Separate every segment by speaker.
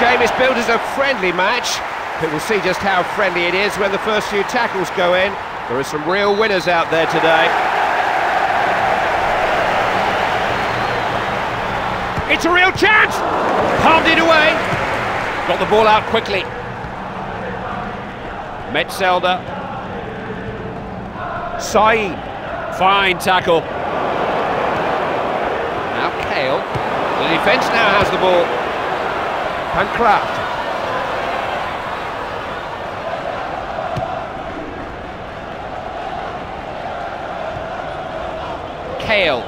Speaker 1: Game is billed as a friendly match, but we'll see just how friendly it is when the first few tackles go in. There are some real winners out there today. It's a real chance! Palmed it away. Got the ball out quickly. Metzelder. Saeed. Fine tackle. Now Kehl. The defence now has the ball. Pancraft. Kehl.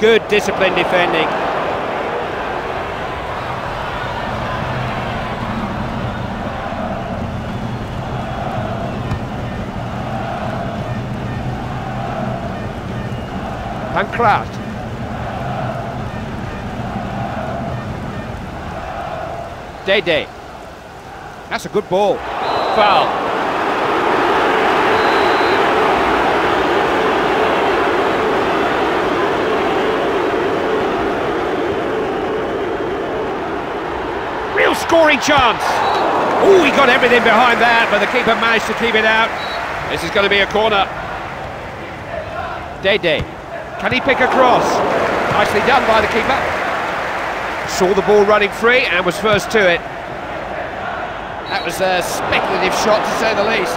Speaker 1: Good discipline defending. Pancraft. Dede. That's a good ball. Foul. Real scoring chance. Oh, he got everything behind that, but the keeper managed to keep it out. This is going to be a corner. Dede. Can he pick across? Nicely done by the keeper. Saw the ball running free and was first to it. That was a speculative shot to say the least.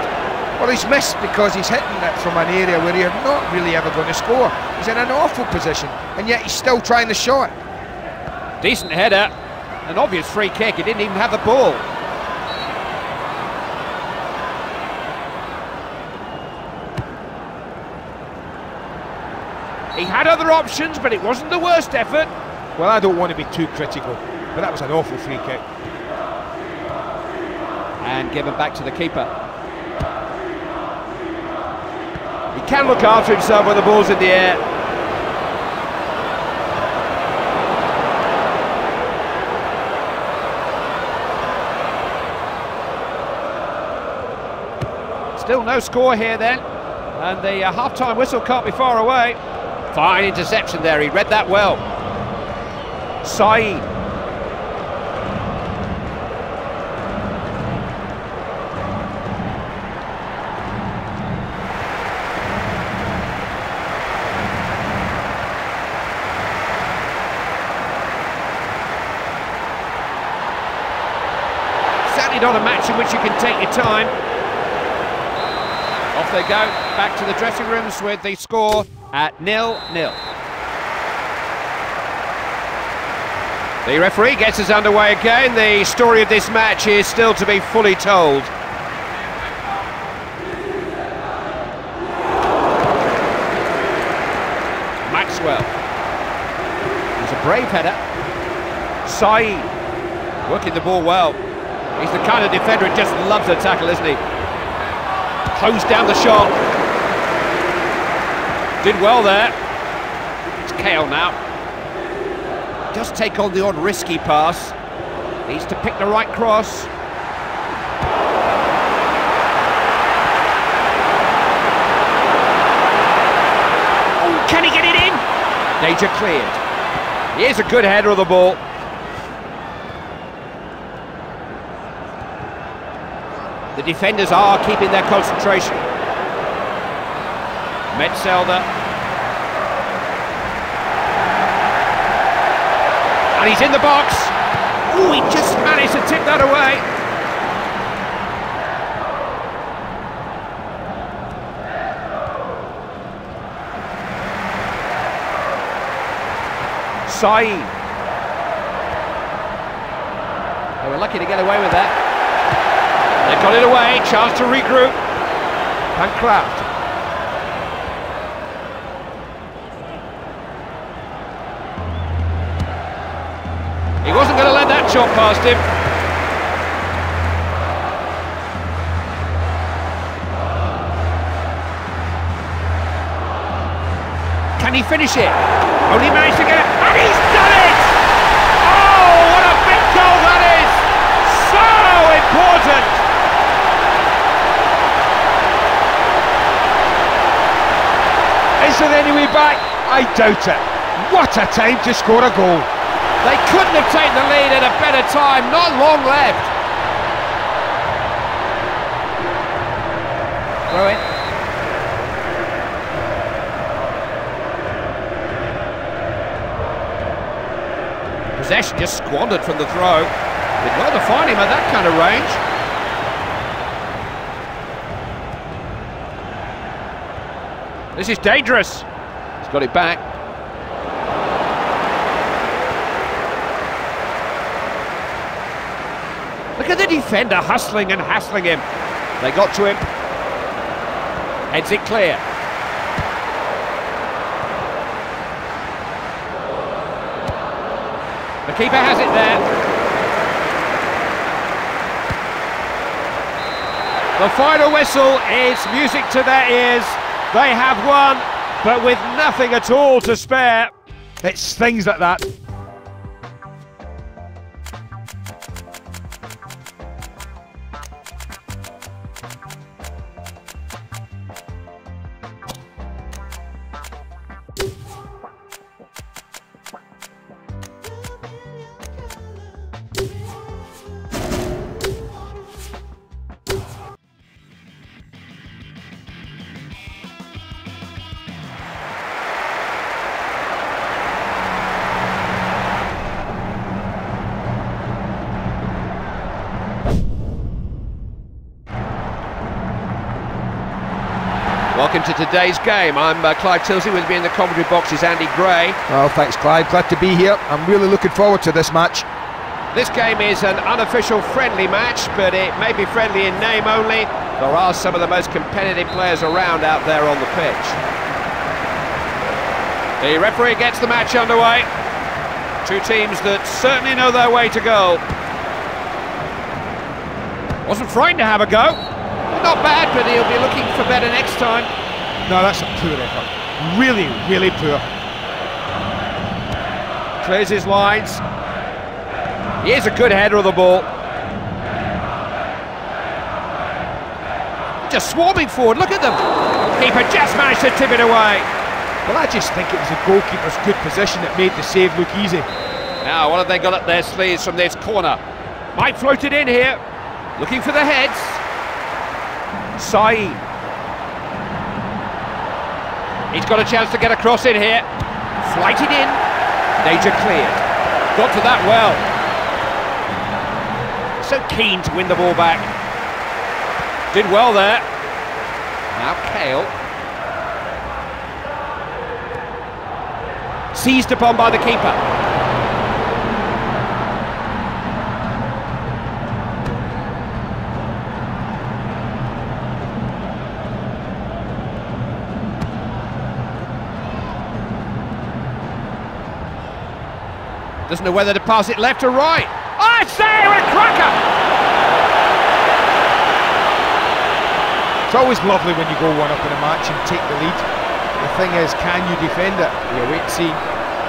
Speaker 2: Well, he's missed because he's hitting it from an area where you're not really ever going to score. He's in an awful position, and yet he's still trying the shot.
Speaker 1: Decent header. An obvious free kick. He didn't even have the ball. He had other options, but it wasn't the worst effort.
Speaker 2: Well, I don't want to be too critical, but that was an awful free kick.
Speaker 1: And given back to the keeper. He can look after himself when the ball's in the air. Still no score here then. And the uh, half-time whistle can't be far away. Fine interception there, he read that well. Saeed. Certainly not a match in which you can take your time. Off they go, back to the dressing rooms with the score at nil-nil. The referee gets us underway again. The story of this match is still to be fully told. Maxwell. He's a brave header. Saeed. Working the ball well. He's the kind of defender who just loves a tackle, isn't he? Closed down the shot. Did well there. It's Kehl now. Just take on the odd risky pass. Needs to pick the right cross. Oh, can he get it in? Danger cleared. Here's a good header of the ball. The defenders are keeping their concentration. Metzelder. And he's in the box. Oh, he just managed to tip that away. Saeed. They were lucky to get away with that. They got it away, chance to regroup. Pancraft. Shot past him. Can he finish it? Only managed to get it, and he's done it! Oh, what a big goal that is! So important!
Speaker 2: Is there any way back? I doubt it. What a time to score a goal!
Speaker 1: They couldn't have taken the lead at a better time, not long left. Throw it. Possession just squandered from the throw. Did well to find him at that kind of range. This is dangerous. He's got it back. Look at the defender hustling and hassling him. They got to him. Heads it clear. The keeper has it there. The final whistle is music to their ears. They have won, but with nothing at all to spare.
Speaker 2: It's things like that.
Speaker 1: Welcome to today's game. I'm uh, Clive Tyldesley. With me in the commentary box is Andy Gray.
Speaker 2: Well, thanks, Clive. Glad to be here. I'm really looking forward to this match.
Speaker 1: This game is an unofficial friendly match, but it may be friendly in name only. There are some of the most competitive players around out there on the pitch. The referee gets the match underway. Two teams that certainly know their way to goal. Wasn't frightened to have a go. Not bad, but he'll be looking for better next time.
Speaker 2: No, that's a poor effort. Really, really poor.
Speaker 1: His lines. He is a good header of the ball. Just swarming forward, look at them. Keeper just managed to tip it away.
Speaker 2: Well, I just think it was the goalkeeper's good position that made the save look easy.
Speaker 1: Now, what have they got up their sleeves from this corner? Might float it in here. Looking for the heads. Saeed. He's got a chance to get across in here. Flighted in. Danger cleared. Got to that well. So keen to win the ball back. Did well there. Now Kehl. Seized upon by the keeper. Doesn't know whether to pass it left or right. Oh, it's there, a cracker!
Speaker 2: It's always lovely when you go one up in a match and take the lead. The thing is, can you defend it? You wait and see.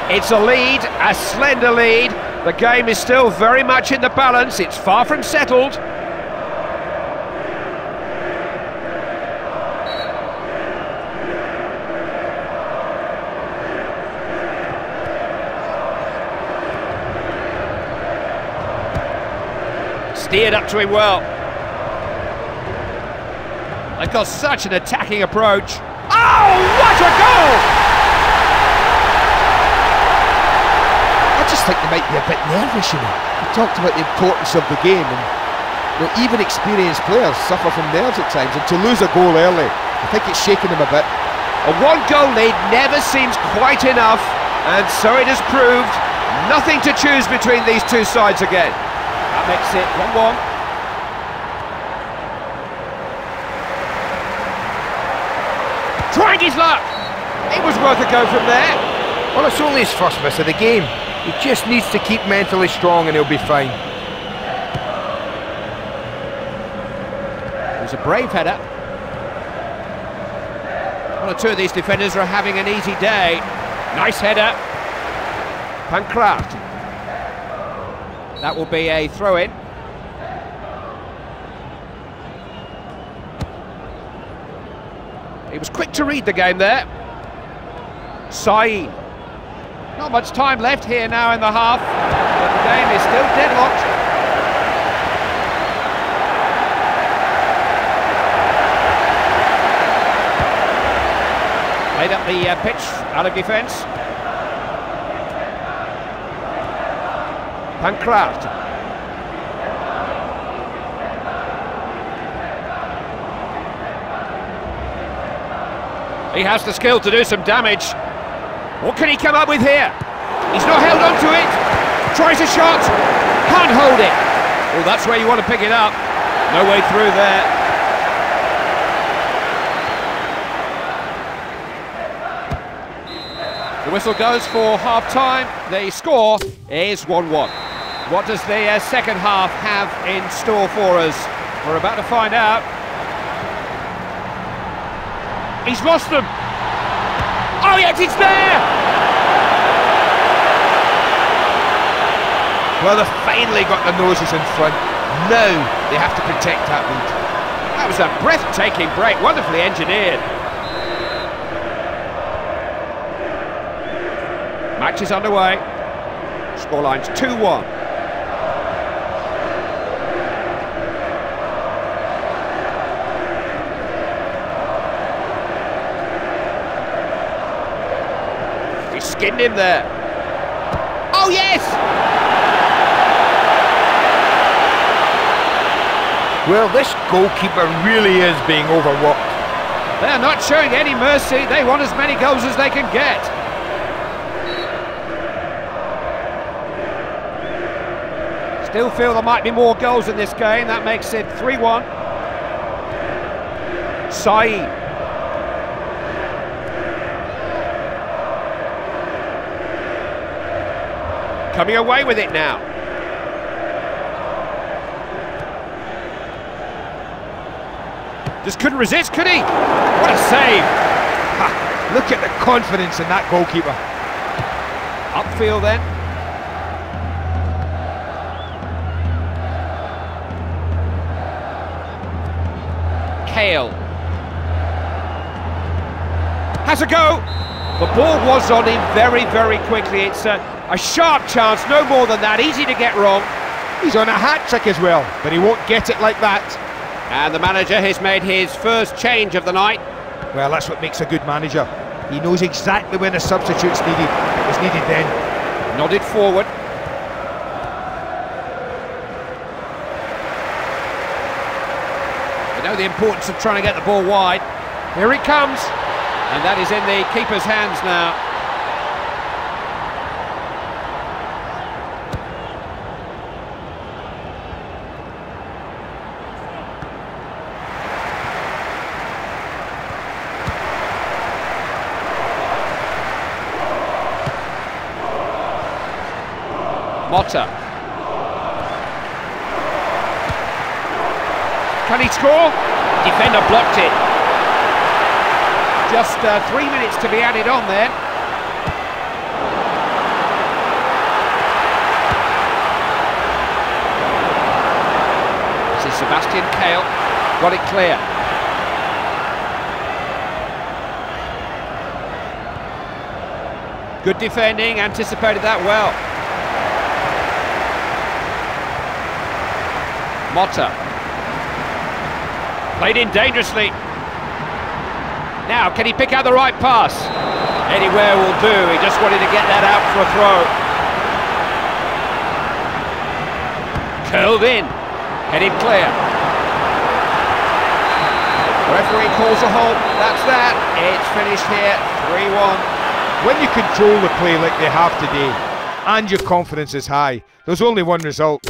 Speaker 1: It's a lead, a slender lead. The game is still very much in the balance. It's far from settled. Steered up to him well. They've got such an attacking approach. Oh, what a goal!
Speaker 2: I just think they might be a bit nervous, you know. We talked about the importance of the game, and you know, even experienced players suffer from nerves at times, and to lose a goal early, I think it's shaking them a bit.
Speaker 1: A one-goal lead never seems quite enough, and so it has proved. Nothing to choose between these two sides again. That makes it 1-1. Trying his luck. It was worth a go from there.
Speaker 2: Well, it's only his first miss of the game. He just needs to keep mentally strong and he'll be fine.
Speaker 1: It was a brave header. One or two of these defenders are having an easy day. Nice header. Pancraft. That will be a throw-in. He was quick to read the game there. Saeed. Not much time left here now in the half, but the game is still deadlocked. Played up the uh, pitch out of defence. Pancraft. He has the skill to do some damage. What can he come up with here? He's not held on to it. Tries a shot. Can't hold it. Well, that's where you want to pick it up. No way through there. The whistle goes for half-time. The score is 1-1. What does the uh, second half have in store for us? We're about to find out. He's lost them. Oh, yes, it's there!
Speaker 2: Well, they've finally got the noses in front. Now they have to protect that lead.
Speaker 1: That was a breathtaking break, wonderfully engineered. Match is underway. Scoreline's 2-1. Skinned him there. Oh, yes!
Speaker 2: Well, this goalkeeper really is being overworked.
Speaker 1: They're not showing any mercy. They want as many goals as they can get. Still feel there might be more goals in this game. That makes it 3-1. Saeed. Coming away with it now. Just couldn't resist, could he? What a save!
Speaker 2: Ha, look at the confidence in that goalkeeper.
Speaker 1: Upfield then. Kehl. Has a go! The ball was on him very, very quickly. It's a, a sharp chance, no more than that. Easy to get wrong.
Speaker 2: He's on a hat trick as well, but he won't get it like that.
Speaker 1: And the manager has made his first change of the night.
Speaker 2: Well, that's what makes a good manager. He knows exactly when a substitute's needed. It was needed then.
Speaker 1: Nodded forward. You know the importance of trying to get the ball wide. Here he comes. And that is in the keeper's hands now. Motta. Can he score? Defender blocked it. Just uh, three minutes to be added on there. This is Sebastian Kehl. Got it clear. Good defending, anticipated that well. Motta. Played in dangerously. Now, can he pick out the right pass? Anywhere will do. He just wanted to get that out for a throw. Curled in. Head him clear. Referee calls a halt. That's that. It's finished here. 3-1.
Speaker 2: When you control the play like they have today, and your confidence is high, there's only one result.